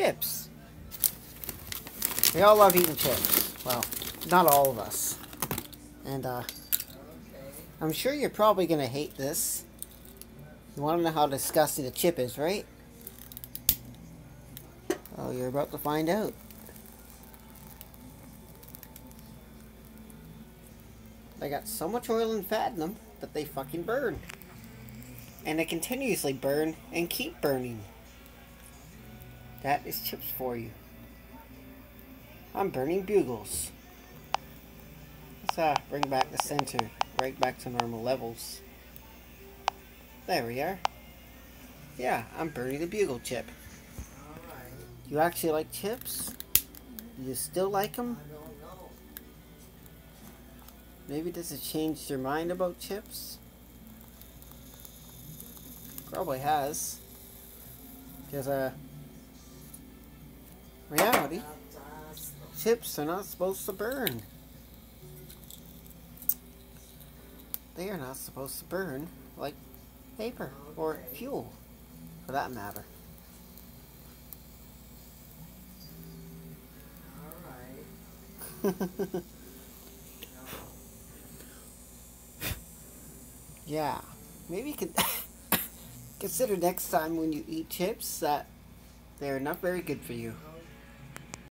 chips. We all love eating chips. Well, not all of us. And, uh, I'm sure you're probably going to hate this. You want to know how disgusting a chip is, right? Oh, you're about to find out. They got so much oil and fat in them that they fucking burn. And they continuously burn and keep burning. That is chips for you. I'm burning bugles. Let's uh, bring back the center right back to normal levels. There we are. Yeah, I'm burning the bugle chip. You actually like chips? You still like them? Maybe this has changed your mind about chips? Probably has. Because, uh, reality, chips are not supposed to burn. They are not supposed to burn like paper or fuel, for that matter. yeah, maybe you could consider next time when you eat chips that they're not very good for you.